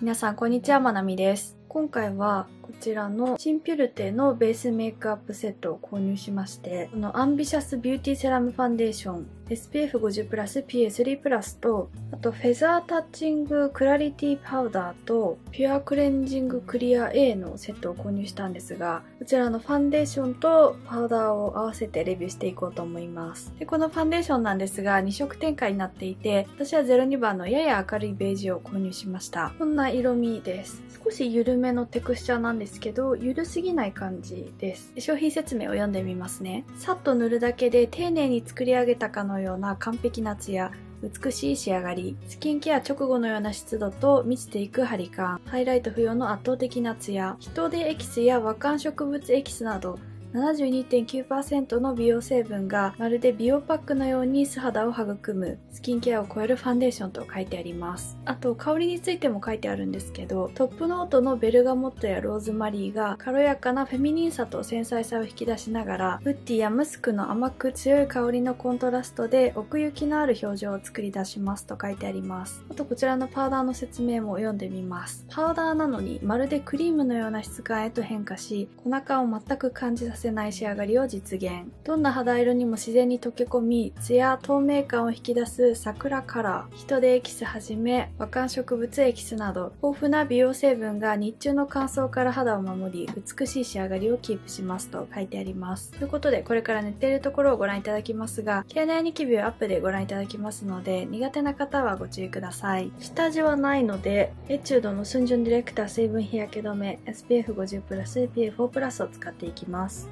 皆さん、こんにちは。まなみです。今回はこちらのシンピュルテのベースメイクアップセットを購入しまして、このアンビシャスビューティーセラムファンデーション SPF50 プラス PA3 プラスと、あとフェザータッチングクラリティパウダーとピュアクレンジングクリア A のセットを購入したんですが、こちらのファンデーションとパウダーを合わせてレビューしていこうと思います。でこのファンデーションなんですが2色展開になっていて、私は02番のやや明るいベージュを購入しました。こんな色味です。少し緩めのテクスチャーなんですけど、ゆるすぎない感じです。商品説明を読んでみますね。さっと塗るだけで丁寧に作り上げたかのような完璧なツヤ、美しい仕上がり、スキンケア直後のような湿度と満ちていく張り感、ハイライト不要の圧倒的なツヤ、人手エキスや和漢植物エキスなど、72.9%の美容成分がまるで美容パックのように素肌を育むスキンケアを超えるファンデーションと書いてあります。あと香りについても書いてあるんですけどトップノートのベルガモットやローズマリーが軽やかなフェミニンさと繊細さを引き出しながらウッディやムスクの甘く強い香りのコントラストで奥行きのある表情を作り出しますと書いてあります。あとこちらのパウダーの説明も読んでみます。パウダーなのにまるでクリームのような質感へと変化し粉感を全く感じさせせない仕上がりを実現。どんな肌色にも自然に溶け込み、ツヤ透明感を引き出す桜カラー、人でエキスはじめ、和漢植物エキスなど、豊富な美容成分が日中の乾燥から肌を守り、美しい仕上がりをキープしますと書いてあります。ということで、これから塗っているところをご覧いただきますが、毛穴ニキビをアップでご覧いただきますので、苦手な方はご注意ください。下地はないので、エチュードのスンジュンディレクター水分日焼け止め SPF50 プラス PA4 を使っていきます。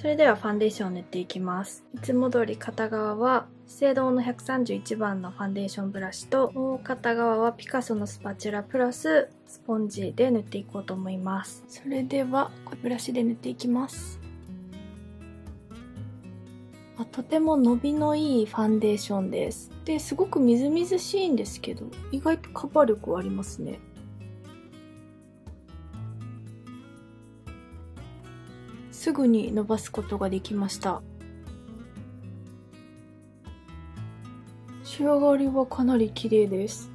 それではファンデーションを塗っていきます。いつも通り片側は資生堂の131番のファンデーションブラシと、もう片側はピカソのスパチュラプラススポンジで塗っていこうと思います。それでは、ブラシで塗っていきます。あとても伸びのいいファンデーションです。で、すごくみずみずしいんですけど、意外とカバー力ありますね。すぐに伸ばすことができました。仕上がりはかなり綺麗です。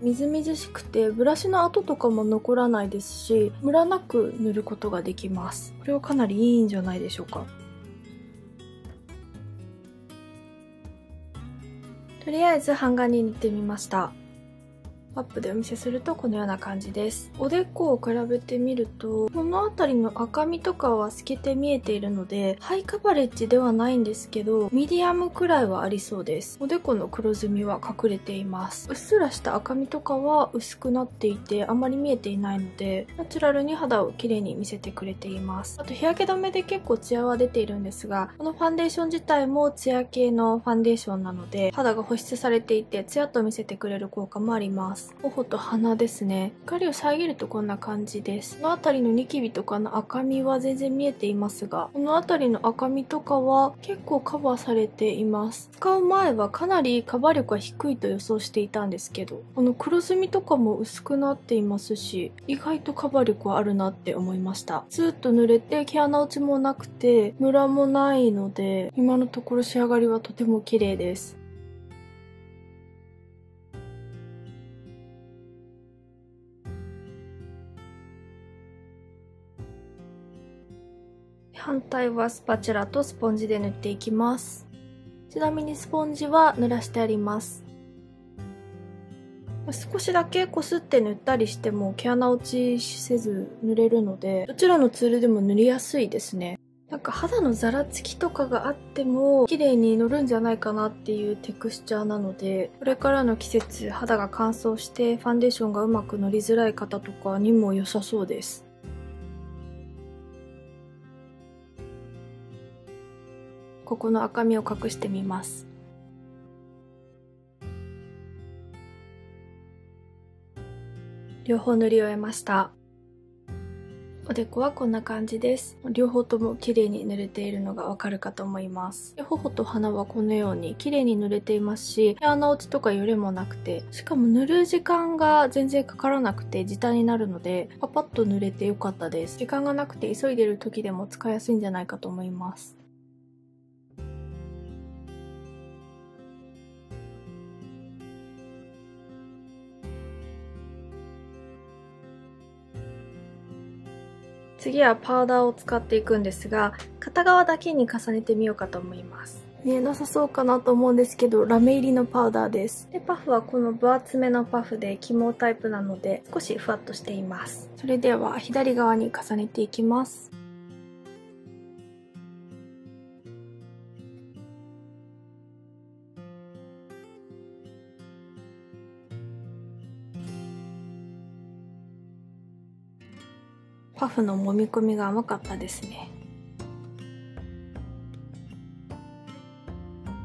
みずみずしくてブラシの跡とかも残らないですしムラなく塗ることができます。これはかなりいいんじゃないでしょうか。とりあえず版画に塗ってみました。ップでお見せするとこのような感じです。おでこを比べてみると、この辺りの赤みとかは透けて見えているので、ハイカバレッジではないんですけど、ミディアムくらいはありそうです。おでこの黒ずみは隠れています。うっすらした赤みとかは薄くなっていて、あまり見えていないので、ナチュラルに肌を綺麗に見せてくれています。あと日焼け止めで結構ツヤは出ているんですが、このファンデーション自体もツヤ系のファンデーションなので、肌が保湿されていてツヤと見せてくれる効果もあります。。頬と鼻ですね。光を遮るとこんな感じです。この辺りのニキビとかの赤みは全然見えていますが、この辺りの赤みとかは結構カバーされています。使う前はかなりカバー力が低いと予想していたんですけど、この黒ずみとかも薄くなっていますし、意外とカバー力はあるなって思いました。スーッと濡れて毛穴落ちもなくて、ムラもないので、今のところ仕上がりはとても綺麗です。反対はスパチュラとスポンジで塗っていきます。ちなみにスポンジは濡らしてあります。少しだけこすって塗ったりしても毛穴落ちせず塗れるので、どちらのツールでも塗りやすいですね。なんか肌のざらつきとかがあっても綺麗に乗るんじゃないかなっていうテクスチャーなのでこれからの季節肌が乾燥してファンデーションがうまく乗りづらい方とかにも良さそうですここの赤みを隠してみます。両方塗り終えました。おでこはこんな感じです。両方とも綺麗に塗れているのがわかるかと思います。頬と鼻はこのように綺麗に塗れていますし、毛穴落ちとかよれもなくて、しかも塗る時間が全然かからなくて時短になるので、パパッと塗れてよかったです。時間がなくて急いでる時でも使いやすいんじゃないかと思います。次はパウダーを使っていくんですが、片側だけに重ねてみようかと思います。見えなさそうかなと思うんですけど、ラメ入りのパウダーです。で、パフはこの分厚めのパフで起毛タイプなので、少しふわっとしています。それでは左側に重ねていきます。フの揉み込みが甘かったですね。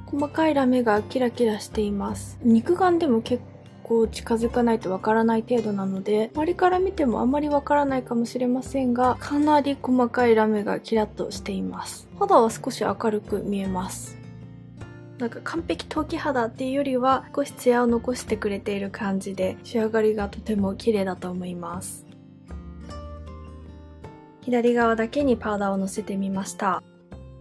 細かいラメがキラキラしています。肉眼でも結構近づかないとわからない程度なので周りから見てもあまりわからないかもしれませんがかなり細かいラメがキラッとしています。肌は少し明るく見えます。なんか完璧陶器肌っていうよりは少しツヤを残してくれている感じで仕上がりがとても綺麗だと思います。左側だけにパウダーをのせてみました。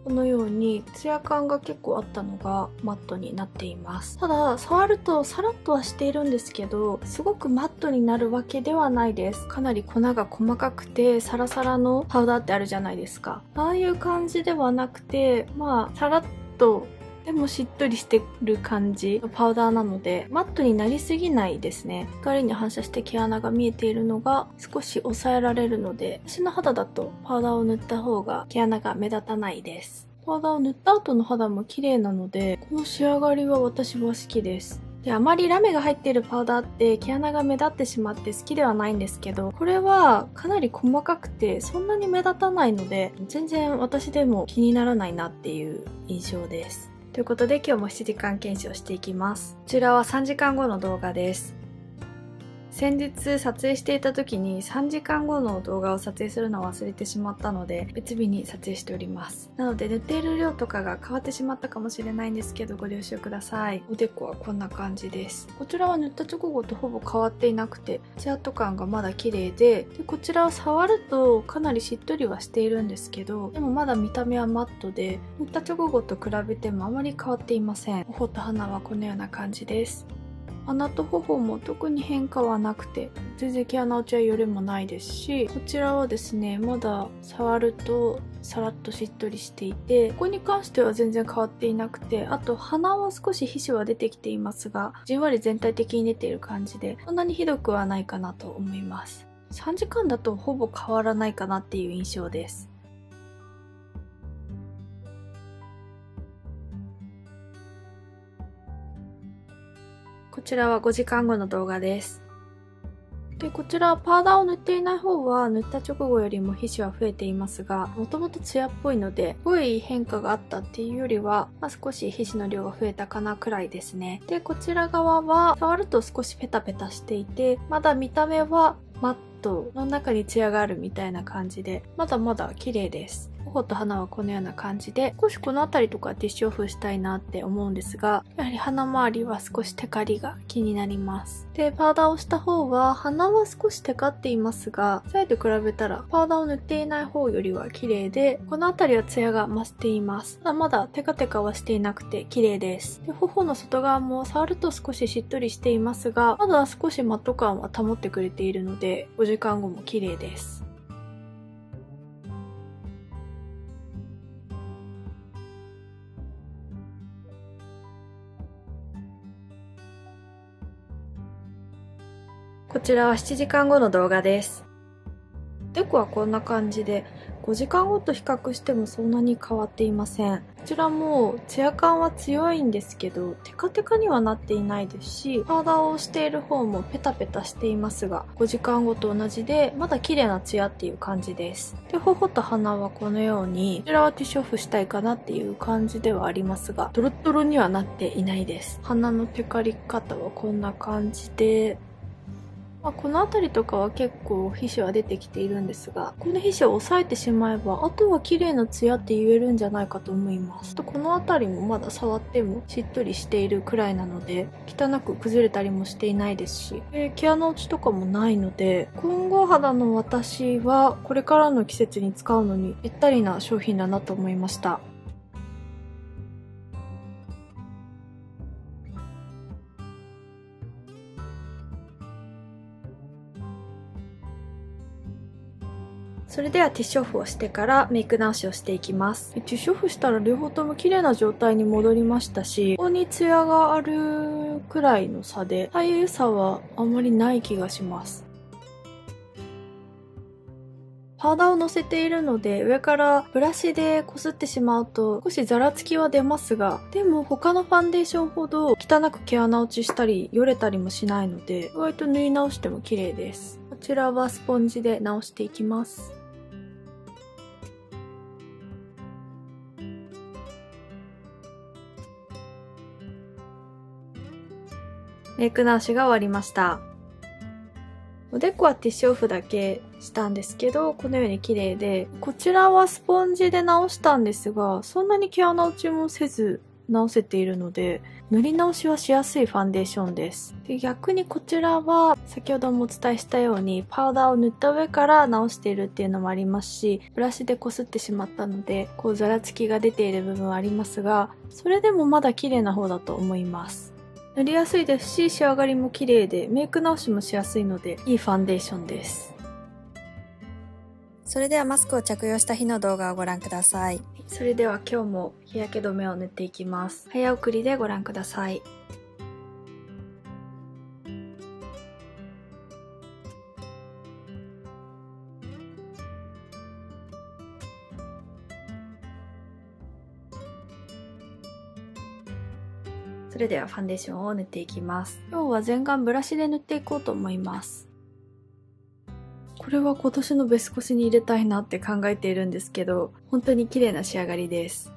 このようにツヤ感が結構あったのがマットになっています。ただ触るとサラッとはしているんですけどすごくマットになるわけではないです。かなり粉が細かくてサラサラのパウダーってあるじゃないですか。ああいう感じではなくてまあサラッとでもしっとりしてる感じ。のパウダーなのでマットになりすぎないですね。光に反射して毛穴が見えているのが少し抑えられるので私の肌だとパウダーを塗った方が毛穴が目立たないです。パウダーを塗った後の肌も綺麗なのでこの仕上がりは私は好きです。で、あまりラメが入っているパウダーって毛穴が目立ってしまって好きではないんですけど、これはかなり細かくてそんなに目立たないので、全然私でも気にならないなっていう印象です。ということで今日も7時間検証していきます。こちらは3時間後の動画です。先日撮影していた時に3時間後の動画を撮影するのを忘れてしまったので別日に撮影しております。なので塗っている量とかが変わってしまったかもしれないんですけどご了承ください。おでこはこんな感じです。こちらは塗った直後とほぼ変わっていなくてツヤっと感がまだ綺麗ででこちらを触るとかなりしっとりはしているんですけどでもまだ見た目はマットで塗った直後と比べてもあまり変わっていません。頬と鼻はこのような感じです。鼻と頬も特に変化はなくて全然毛穴落ちはよりもないですしこちらはですねまだ触るとさらっとしっとりしていてここに関しては全然変わっていなくてあと鼻は少し皮脂は出てきていますがじんわり全体的に出ている感じでそんなにひどくはないかなと思います。3時間だとほぼ変わらないかなっていう印象です。こちらは5時間後の動画です。で、こちらパウダーを塗っていない方は塗った直後よりも皮脂は増えていますが、もともとツヤっぽいので、すごい変化があったっていうよりは、まあ、少し皮脂の量が増えたかなくらいですね。で、こちら側は触ると少しペタペタしていて、まだ見た目はマットの中にツヤがあるみたいな感じで、まだまだ綺麗です。頬と鼻はこのような感じで、少しこの辺りとかティッシュオフしたいなって思うんですが、やはり鼻周りは少しテカリが気になります。で、パウダーをした方は、鼻は少しテカっていますが、前と比べたら、パウダーを塗っていない方よりは綺麗で、この辺りはツヤが増しています。ただまだテカテカはしていなくて綺麗です。で、頬の外側も触ると少ししっとりしていますが、まだ少しマット感は保ってくれているので、5時間後も綺麗です。こちらは7時間後の動画です。デコはこんな感じで、5時間後と比較してもそんなに変わっていません。こちらもツヤ感は強いんですけど、テカテカにはなっていないですし、パウダーをしている方もペタペタしていますが、5時間後と同じで、まだ綺麗なツヤっていう感じです。で、頬と鼻はこのように、こちらはティッシュオフしたいかなっていう感じではありますが、ドロッドロにはなっていないです。鼻のテカり方はこんな感じで、まあ、この辺りとかは結構皮脂は出てきているんですが、この皮脂を押さえてしまえば、あとは綺麗なツヤって言えるんじゃないかと思います。とこの辺りもまだ触ってもしっとりしているくらいなので、汚く崩れたりもしていないですし、え毛穴落ちとかもないので、混合肌の私はこれからの季節に使うのにぴったりな商品だなと思いました。それではティッシュオフをしてからメイク直しをしていきます。ティッシュオフしたら両方とも綺麗な状態に戻りましたし、ここにツヤがあるくらいの差で、左右差はあんまりない気がします。パウダーを乗せているので上からブラシでこすってしまうと少しザラつきは出ますがでも他のファンデーションほど汚く毛穴落ちしたりよれたりもしないので意外と縫い直しても綺麗です。こちらはスポンジで直していきます。メイク直しが終わりました。おでこはティッシュオフだけしたんですけど、このように綺麗で、こちらはスポンジで直したんですが、そんなに毛穴落ちもせず直せているので、塗り直しはしやすいファンデーションです。で逆にこちらは、先ほどもお伝えしたように、パウダーを塗った上から直しているっていうのもありますし、ブラシでこすってしまったので、こうザラつきが出ている部分はありますが、それでもまだ綺麗な方だと思います。塗りやすいですし、仕上がりも綺麗で、メイク直しもしやすいので、いいファンデーションです。それではマスクを着用した日の動画をご覧ください。それでは今日も日焼け止めを塗っていきます。早送りでご覧ください。それではファンデーションを塗っていきます。今日は全顔ブラシで塗っていこうと思います。これは今年のベスコシに入れたいなって考えているんですけど、本当に綺麗な仕上がりです。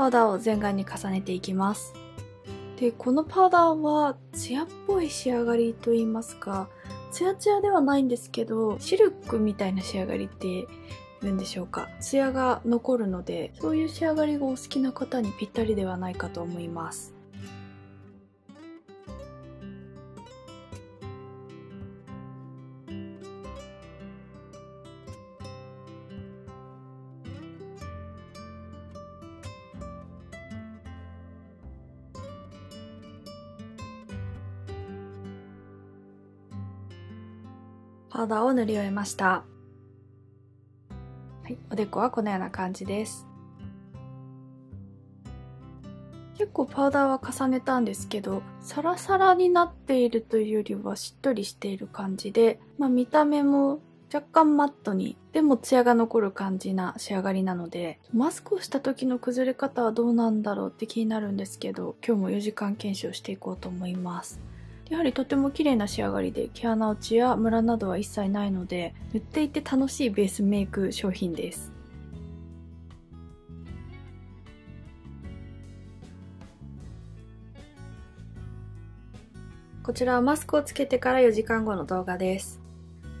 パウダーを全顔に重ねていきます。で、このパウダーはツヤっぽい仕上がりと言いますか、ツヤツヤではないんですけど、シルクみたいな仕上がりって言うんでしょうか。ツヤが残るので、そういう仕上がりがお好きな方にぴったりではないかと思います。パウダーを塗り終えました。はい、おでこはこのような感じです。結構パウダーは重ねたんですけど、サラサラになっているというよりはしっとりしている感じで、まあ見た目も若干マットに、でもツヤが残る感じな仕上がりなので、マスクをした時の崩れ方はどうなんだろうって気になるんですけど、今日も4時間検証していこうと思います。やはりとても綺麗な仕上がりで毛穴落ちやムラなどは一切ないので塗っていて楽しいベースメイク商品ですこちらはマスクをつけてから4時間後の動画です。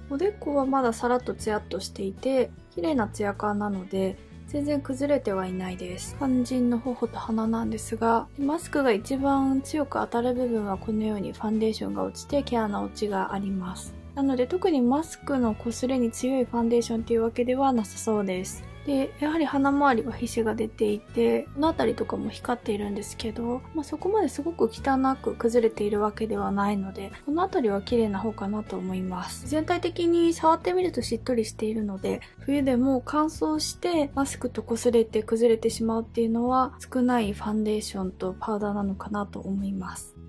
おでこはまださらっとツヤっとしていて、綺麗なツヤ感なので、全然崩れてはいないです。肝心の頬と鼻なんですが、マスクが一番強く当たる部分はこのようにファンデーションが落ちて毛穴落ちがあります。なので特にマスクの擦れに強いファンデーションっていうわけではなさそうです。で、やはり鼻周りは皮脂が出ていて、この辺りとかも光っているんですけど、まあ、そこまですごく汚く崩れているわけではないので、この辺りは綺麗な方かなと思います。全体的に触ってみるとしっとりしているので、冬でも乾燥してマスクと擦れて崩れてしまうっていうのは少ないファンデーションとパウダーなのかなと思います。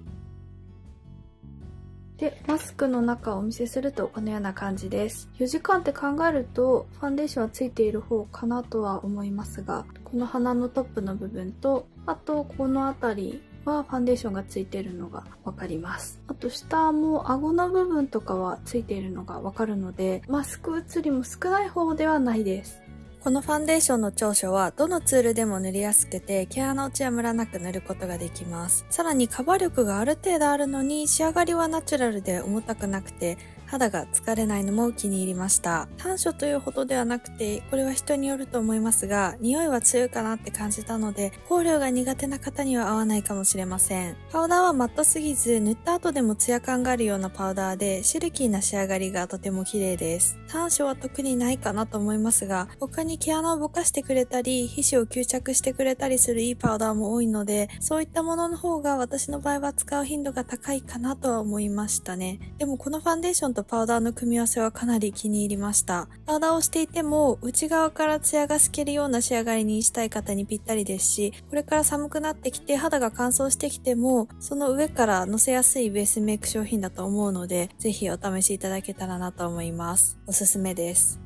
で、マスクの中をお見せするとこのような感じです。4時間って考えるとファンデーションはついている方かなとは思いますが、この鼻のトップの部分と、あとこの辺りはファンデーションがついているのがわかります。あと下も顎の部分とかはついているのがわかるので、マスク写りも少ない方ではないです。このファンデーションの長所は、どのツールでも塗りやすくて、毛穴落ちやムラなく塗ることができます。さらにカバー力がある程度あるのに、仕上がりはナチュラルで重たくなくて、肌が疲れないのも気に入りました。短所というほどではなくて、これは人によると思いますが、匂いは強いかなって感じたので、香料が苦手な方には合わないかもしれません。パウダーはマットすぎず、塗った後でもツヤ感があるようなパウダーで、シルキーな仕上がりがとても綺麗です。短所は特にないかなと思いますが、他に毛穴をぼかしてくれたり、皮脂を吸着してくれたりするいいパウダーも多いので、そういったものの方が私の場合は使う頻度が高いかなとは思いましたね。でもこのファンデーションとパウダーの組み合わせはかなり気に入りました。パウダーをしていても、内側からツヤが透けるような仕上がりにしたい方にぴったりですし、これから寒くなってきて肌が乾燥してきても、その上から乗せやすいベースメイク商品だと思うので、ぜひお試しいただけたらなと思います。おすすめです。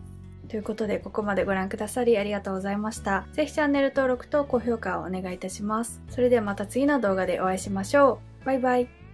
ということで、ここまでご覧くださりありがとうございました。ぜひチャンネル登録と高評価をお願いいたします。それではまた次の動画でお会いしましょう。バイバイ。